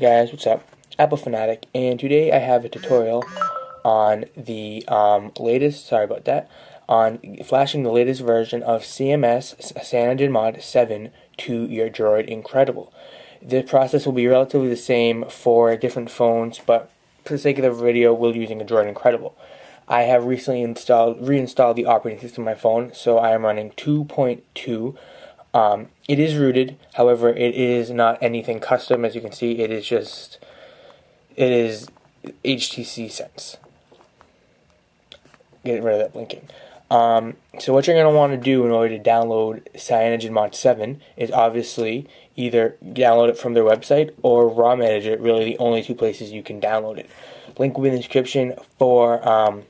Guys, what's up? Apple Fanatic, and today I have a tutorial on the um, latest, sorry about that, on flashing the latest version of CMS CyanogenMod 7 to your Droid Incredible. The process will be relatively the same for different phones, but for the sake of the video, we're using a Droid Incredible. I have recently installed, reinstalled the operating system on my phone, so I am running 2.2 um, it is rooted, however, it is not anything custom. As you can see, it is just it is HTC Sense. Get rid of that blinking. Um, so what you're going to want to do in order to download CyanogenMod 7 is obviously either download it from their website or ROM Manager. Really, the only two places you can download it. Link will be in the description for um,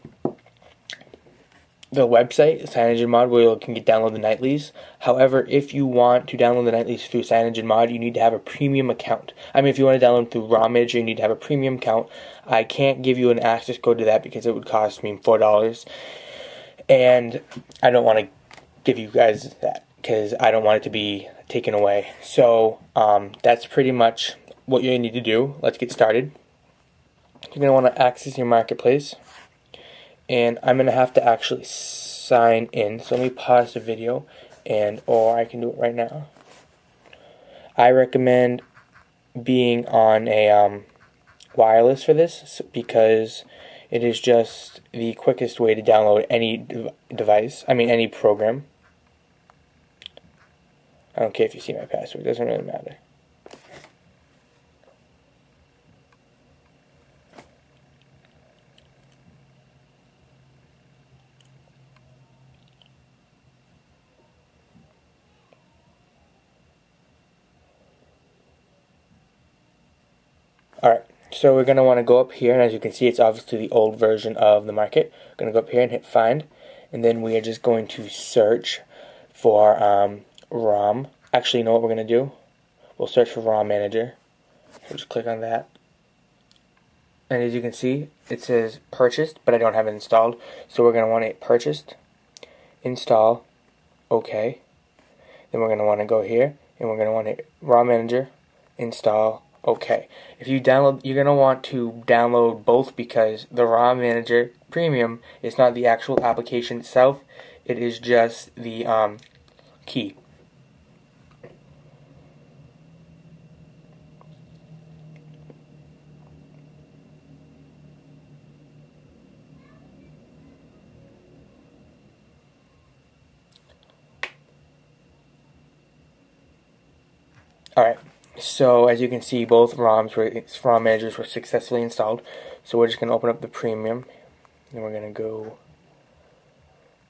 the website, CyanogenMod, where you can get download the nightlies. However, if you want to download the nightlies through CyanogenMod, you need to have a premium account. I mean, if you want to download through ROM Manager, you need to have a premium account. I can't give you an access code to that because it would cost me $4. And I don't want to give you guys that because I don't want it to be taken away. So, um, that's pretty much what you need to do. Let's get started. You're going to want to access your marketplace and I'm gonna have to actually sign in. So let me pause the video and or I can do it right now I recommend being on a um, wireless for this because it is just the quickest way to download any device I mean any program. I don't care if you see my password it doesn't really matter Alright, so we're going to want to go up here, and as you can see, it's obviously the old version of the market. We're going to go up here and hit find, and then we are just going to search for um, ROM. Actually, you know what we're going to do? We'll search for ROM Manager. So just click on that. And as you can see, it says purchased, but I don't have it installed. So we're going to want it purchased, install, OK. Then we're going to want to go here, and we're going to want hit ROM Manager, install, okay. If you download, you're going to want to download both because the ROM Manager Premium is not the actual application itself. It is just the um, key. Alright, so as you can see, both ROMs were ROM managers were successfully installed. So we're just going to open up the premium, and we're going to go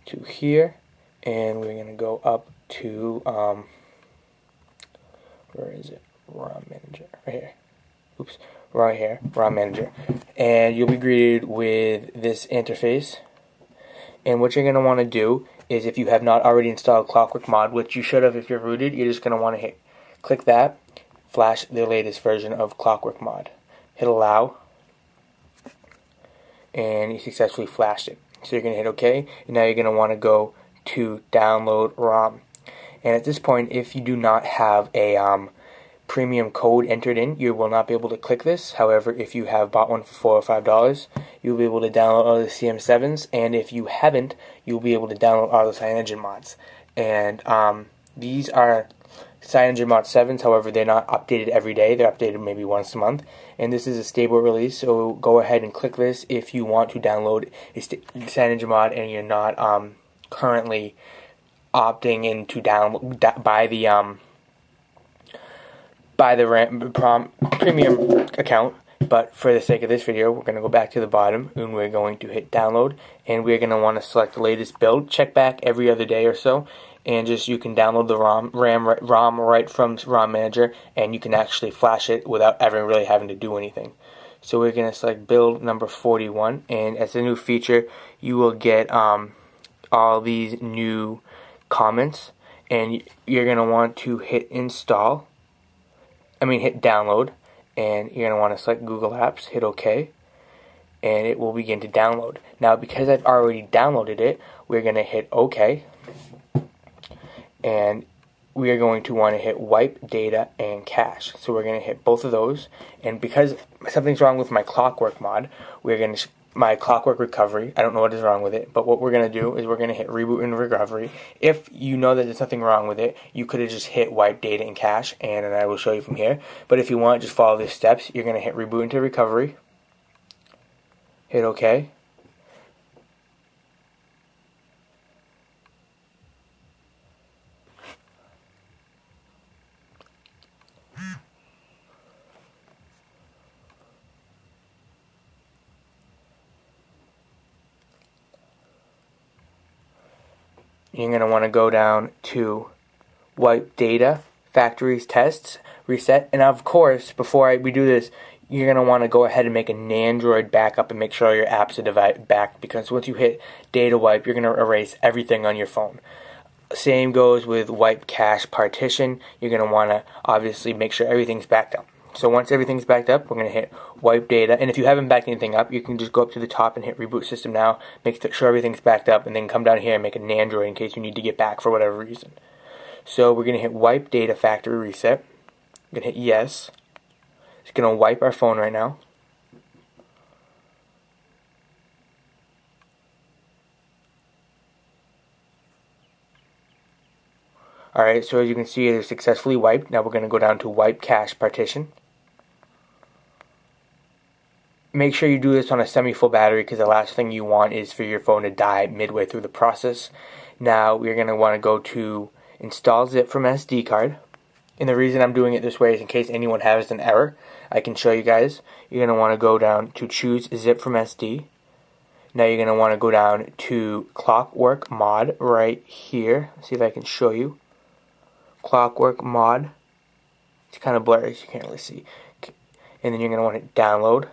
to here, and we're going to go up to um, where is it? ROM manager right here. Oops, right here, ROM manager, and you'll be greeted with this interface. And what you're going to want to do is, if you have not already installed Clockwork Mod, which you should have if you're rooted, you're just going to want to hit click that flash the latest version of Clockwork Mod. Hit allow, and you successfully flashed it. So you're going to hit OK, and now you're going to want to go to download ROM. And at this point, if you do not have a um, premium code entered in, you will not be able to click this. However, if you have bought one for four or five dollars, you'll be able to download all the CM7s. And if you haven't, you'll be able to download all the CyanogenMods. mods. And um, these are CyanogenMod 7s, however, they're not updated every day. They're updated maybe once a month. And this is a stable release, so go ahead and click this if you want to download a CyanogenMod and you're not um, currently opting in to download by the um, by the RAM, prom, premium account. But for the sake of this video, we're going to go back to the bottom and we're going to hit download and we're going to want to select the latest build. Check back every other day or so and just you can download the ROM, RAM, ROM right from ROM Manager, and you can actually flash it without ever really having to do anything. So we're going to select build number 41, and as a new feature, you will get um, all these new comments, and you're going to want to hit install, I mean hit download, and you're to want to select Google Apps, hit OK, and it will begin to download. Now because I've already downloaded it, we're going to hit OK, and we are going to want to hit wipe data and cache. So we're going to hit both of those. And because something's wrong with my clockwork mod, we're going to my clockwork recovery. I don't know what is wrong with it, but what we're going to do is we're going to hit reboot and recovery. If you know that there's nothing wrong with it, you could have just hit wipe data and cache, and, and I will show you from here. But if you want, just follow these steps. You're going to hit reboot into recovery, hit OK, you're going to want to go down to wipe data, factories, tests, reset, and of course, before I, we do this, you're going to want to go ahead and make an Nandroid backup and make sure all your apps are back because once you hit data wipe, you're going to erase everything on your phone. Same goes with wipe cache partition. You're going to want to obviously make sure everything's backed up. So once everything's backed up, we're going to hit wipe data. And if you haven't backed anything up, you can just go up to the top and hit reboot system now, make sure everything's backed up, and then come down here and make an Nandroid in case you need to get back for whatever reason. So we're going to hit wipe data factory reset. I'm going to hit yes. It's going to wipe our phone right now. Alright, so as you can see it is successfully wiped. Now we're going to go down to wipe cache partition make sure you do this on a semi-full battery because the last thing you want is for your phone to die midway through the process. Now we're going to want to go to install zip from SD card. And the reason I'm doing it this way is in case anyone has an error, I can show you guys. You're going to want to go down to choose zip from SD. Now you're going to want to go down to Clockwork Mod right here. Let's see if I can show you. Clockwork Mod. It's kind of blurry, so you can't really see. And then you're going to want to download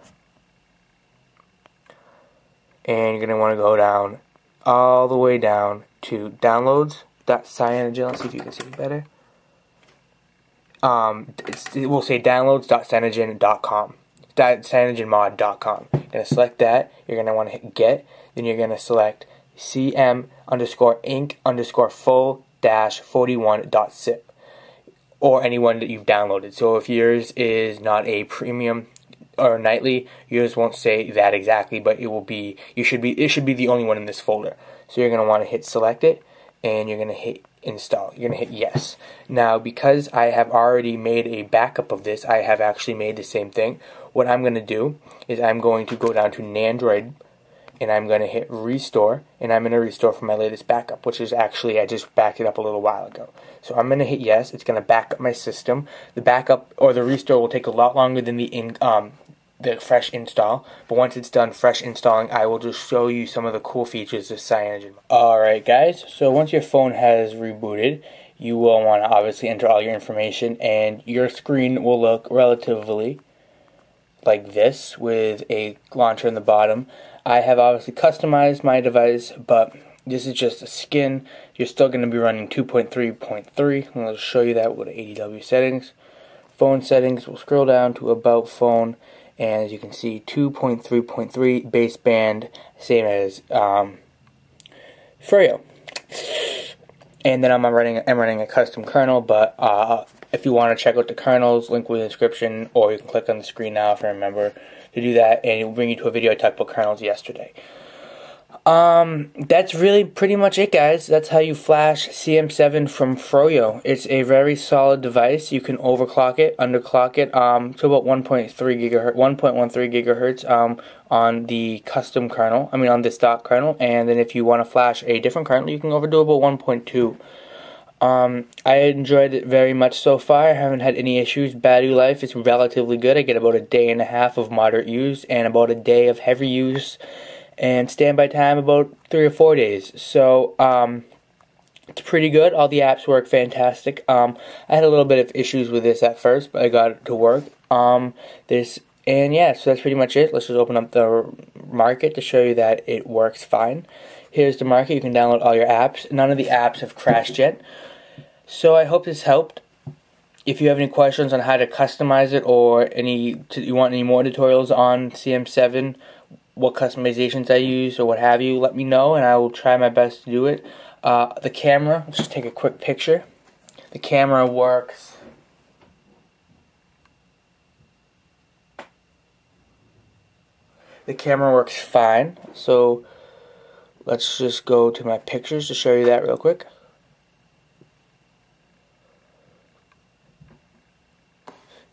and you're going to want to go down all the way down to downloads.cyanogen. Let's see if you can see it better. Um, it will say downloads.cyanogen.com, cyanogenmod.com. You're going to select that. You're going to want to hit get. Then you're going to select cm underscore inc underscore full dash 41 dot zip or anyone that you've downloaded. So if yours is not a premium or nightly, yours won't say that exactly, but it will be you should be it should be the only one in this folder. So you're gonna want to hit select it and you're gonna hit install. You're gonna hit yes. Now because I have already made a backup of this, I have actually made the same thing. What I'm gonna do is I'm going to go down to Nandroid and I'm going to hit restore and I'm going to restore from my latest backup which is actually I just backed it up a little while ago so I'm going to hit yes it's going to back up my system the backup or the restore will take a lot longer than the in, um, the fresh install. But once it's done fresh installing, I will just show you some of the cool features of Cyanogen. Alright guys, so once your phone has rebooted, you will want to obviously enter all your information and your screen will look relatively like this with a launcher in the bottom. I have obviously customized my device, but this is just a skin. You're still going to be running 2.3.3. I'm going to show you that with ADW settings. Phone settings, we'll scroll down to About Phone and as you can see 2.3.3 baseband same as um, and then I'm running I'm running a custom kernel but uh, if you want to check out the kernels link with the description or you can click on the screen now if I remember to do that. And it will bring you to a video I talked about kernels yesterday um, that's really pretty much it, guys. That's how you flash CM7 from Froyo. It's a very solid device. You can overclock it, underclock it, um, to about 1.3 gigahertz, 1.13 gigahertz, um, on the custom kernel. I mean, on the stock kernel. And then if you want to flash a different kernel, you can overdo about 1.2. Um, I enjoyed it very much so far. I haven't had any issues. Battery life is relatively good. I get about a day and a half of moderate use and about a day of heavy use and standby time about three or four days. So um, it's pretty good. All the apps work fantastic. Um, I had a little bit of issues with this at first, but I got it to work. Um, this and yeah, so that's pretty much it. Let's just open up the market to show you that it works fine. Here's the market. You can download all your apps. None of the apps have crashed yet. So I hope this helped. If you have any questions on how to customize it or any you want any more tutorials on CM7 what customizations I use or what have you, let me know and I will try my best to do it. Uh, the camera, let's just take a quick picture. The camera works. The camera works fine. So let's just go to my pictures to show you that real quick.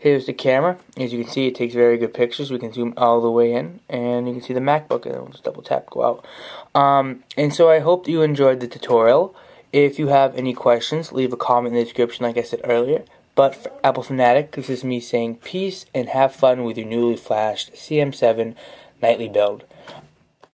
Here's the camera. As you can see, it takes very good pictures. We can zoom all the way in, and you can see the MacBook, and we'll just double tap, go out. Um, and so I hope you enjoyed the tutorial. If you have any questions, leave a comment in the description, like I said earlier. But for Apple Fanatic, this is me saying peace and have fun with your newly flashed CM7 nightly build.